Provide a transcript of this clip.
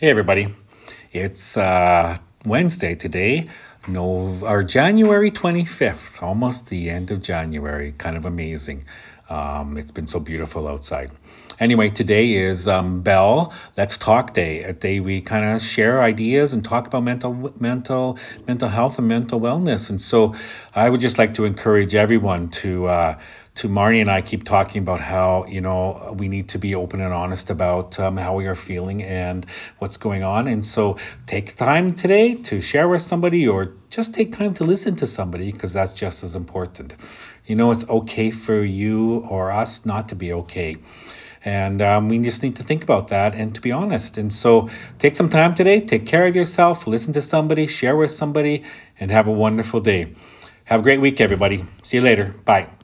Hey, everybody. It's uh, Wednesday today, no, or January 25th, almost the end of January. Kind of amazing. Um, it's been so beautiful outside. Anyway, today is um, Bell Let's Talk Day, a day we kind of share ideas and talk about mental, mental, mental health and mental wellness. And so, I would just like to encourage everyone to uh, to Marnie and I keep talking about how you know we need to be open and honest about um, how we are feeling and what's going on. And so, take time today to share with somebody, or just take time to listen to somebody because that's just as important. You know, it's okay for you or us not to be okay. And um, we just need to think about that and to be honest. And so take some time today, take care of yourself, listen to somebody, share with somebody, and have a wonderful day. Have a great week, everybody. See you later. Bye.